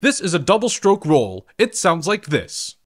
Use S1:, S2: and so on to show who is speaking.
S1: This is a double stroke roll. It sounds like this.